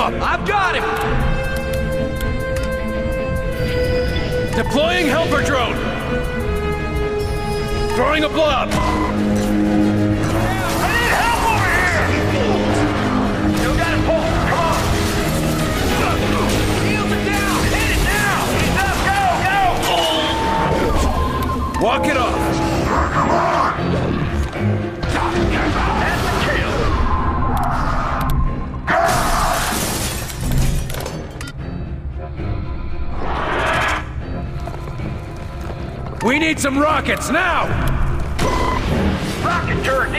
up! I've got him! Deploying helper drone! Throwing a blob! I need help over here! You got it, Paul. Come on. Down. Hit it now. He's up. Go, go. Walk it off! We need some rockets, now! Rocket turret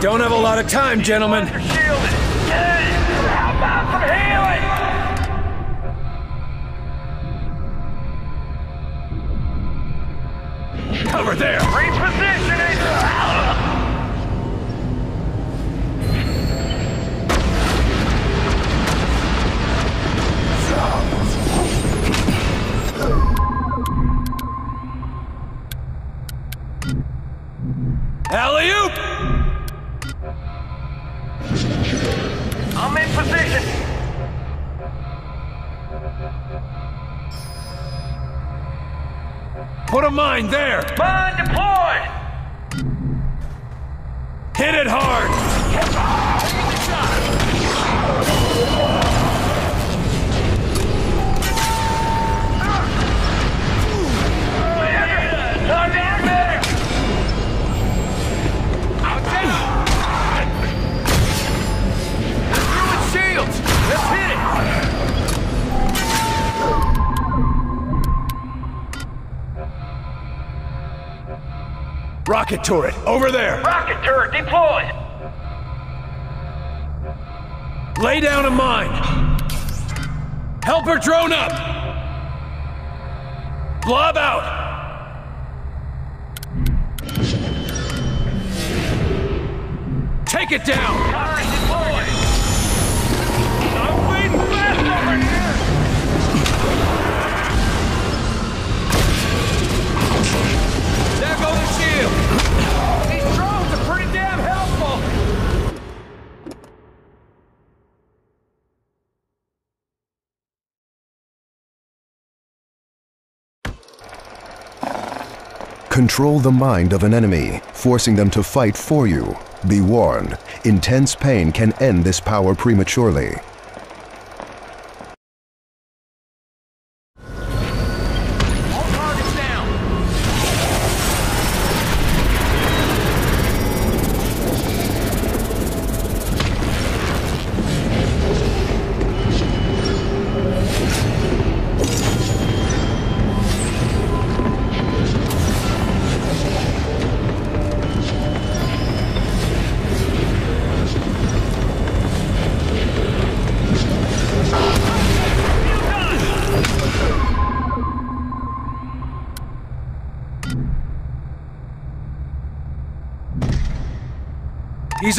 don't have a lot of time, gentlemen. You're shielded. Hey, how about some healing? Cover there! Repositioning! Alley-oop! I'm in position. Put a mine there! Mine deployed. Hit it hard! Rocket turret, over there! Rocket turret deployed. Lay down a mine! Helper drone up! Blob out! Take it down! Control the mind of an enemy, forcing them to fight for you. Be warned, intense pain can end this power prematurely.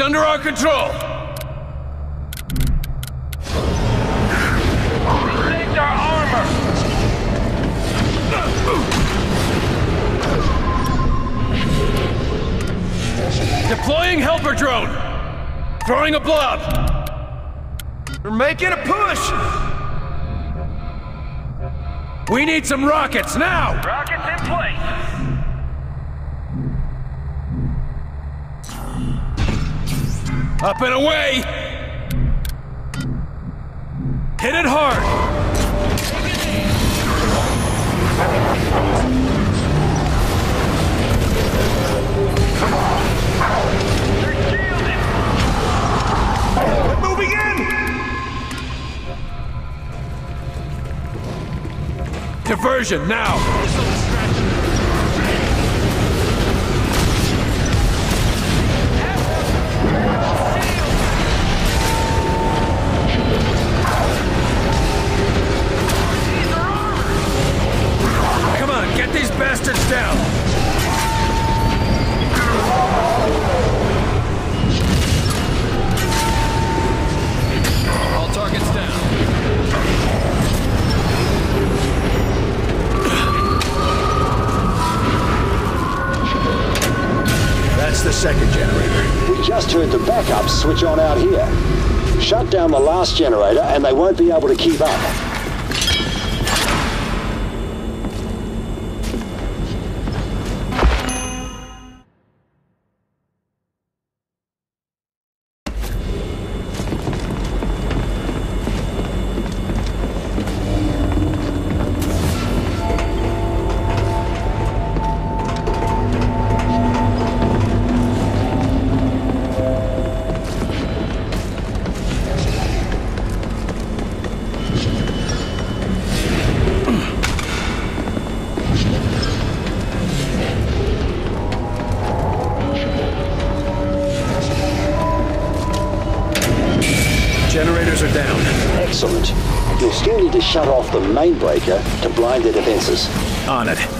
Under our control! Deploying helper drone! Throwing a blob! We're making a push! We need some rockets, now! Rockets in place! Up and away! Hit it hard! They're shielded. Moving in! Diversion now! Just heard the backups switch on out here. Shut down the last generator and they won't be able to keep up. Excellent. You'll still need to shut off the main breaker to blind their defenses. On it.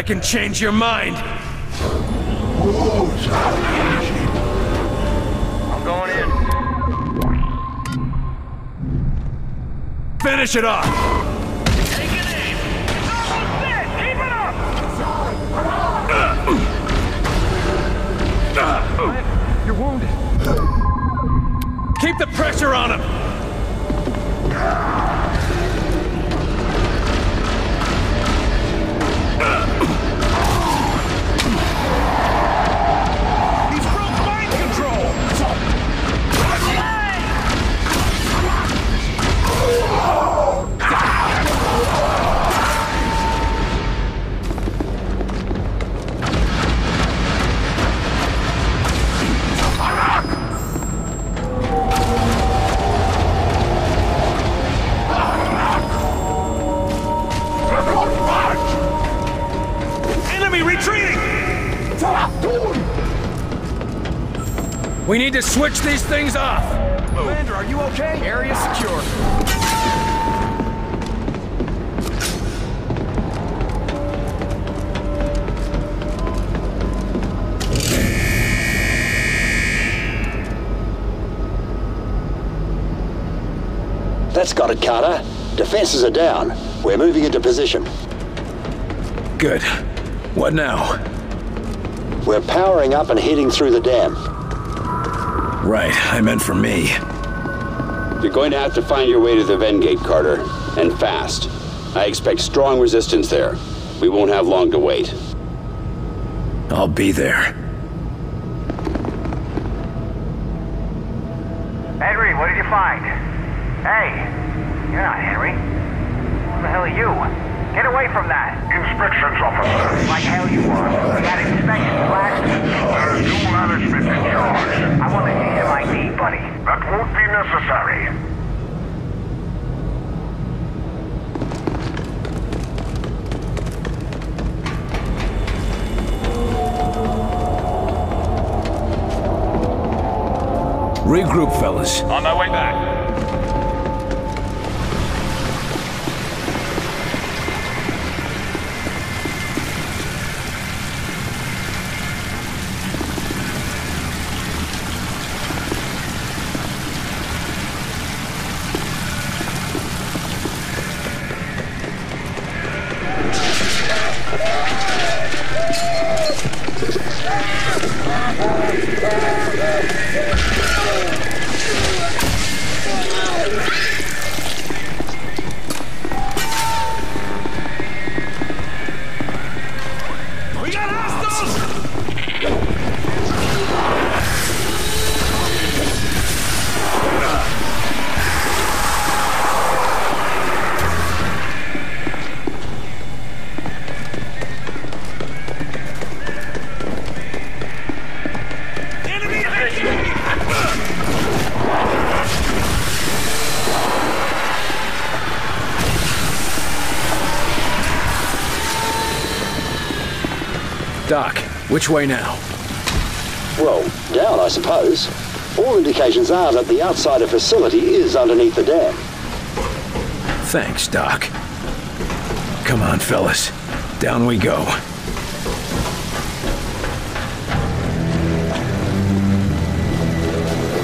I can change your mind. I'm going in. Finish it off! Taking aim. Almost dead. Keep it up. You're wounded. Keep the pressure on him! Switch these things off! Commander, are you okay? Area secure. That's got it, Carter. Defenses are down. We're moving into position. Good. What now? We're powering up and heading through the dam. Right, I meant for me. You're going to have to find your way to the Vengate, Carter. And fast. I expect strong resistance there. We won't have long to wait. I'll be there. Henry, what did you find? Hey, you're not Henry. Who the hell are you? Get away from that. Inspections officer. Like hell you are. We had inspections fellas. On my way back. Doc, which way now? Well, down, I suppose. All indications are that the outsider facility is underneath the dam. Thanks, Doc. Come on, fellas. Down we go.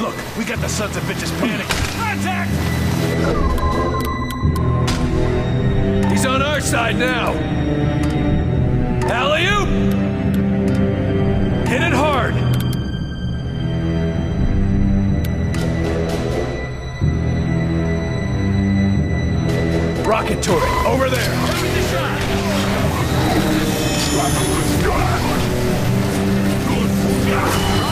Look, we got the sons of bitches panicking. Contact! He's on our side now. Alley-oop! Rocket turret, over there. Rocket turret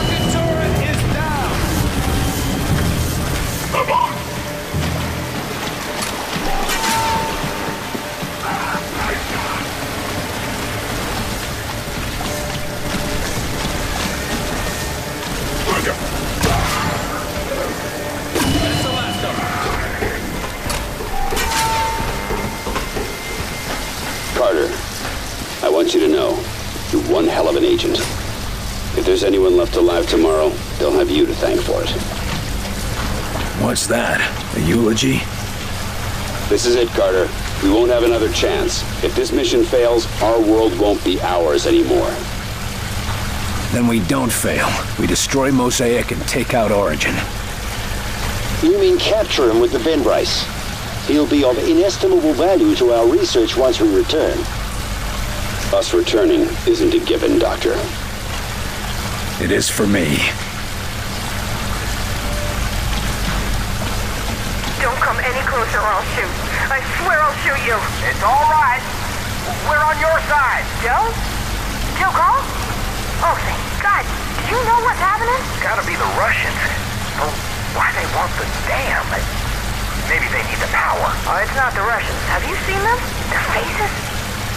If there's anyone left alive tomorrow, they'll have you to thank for it. What's that? A eulogy? This is it, Carter. We won't have another chance. If this mission fails, our world won't be ours anymore. Then we don't fail. We destroy Mosaic and take out Origin. You mean capture him with the Ben Brace? He'll be of inestimable value to our research once we return. Us returning isn't a given, Doctor. It is for me. Don't come any closer or I'll shoot. I swear I'll shoot you. It's all right. We're on your side. Joe? Joe call? Oh, thank God. Do you know what's happening? It's Gotta be the Russians. Oh, why they want the dam? Maybe they need the power. Oh, it's not the Russians. Have you seen them? Their faces?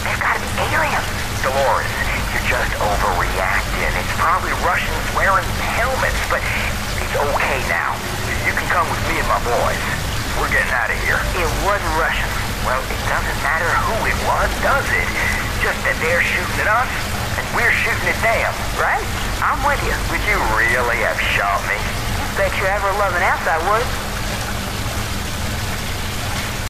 They've got to be aliens. Dolores, you're just overreacting. It's probably Russians wearing helmets, but it's okay now. You can come with me and my boys. We're getting out of here. It wasn't Russians. Well, it doesn't matter who it was, does it? Just that they're shooting at us, and we're shooting at them. Right? I'm with you. Would you really have shot me? Bet you ever love an ass I would.